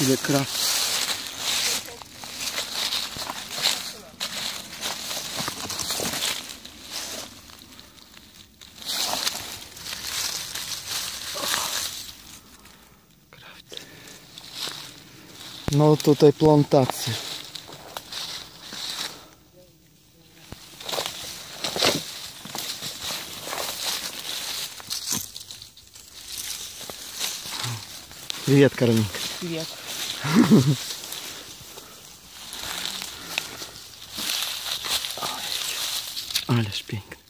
Ile kraw. No tutaj plantacje. Привет, Каролинка. Привет. Alles, alles.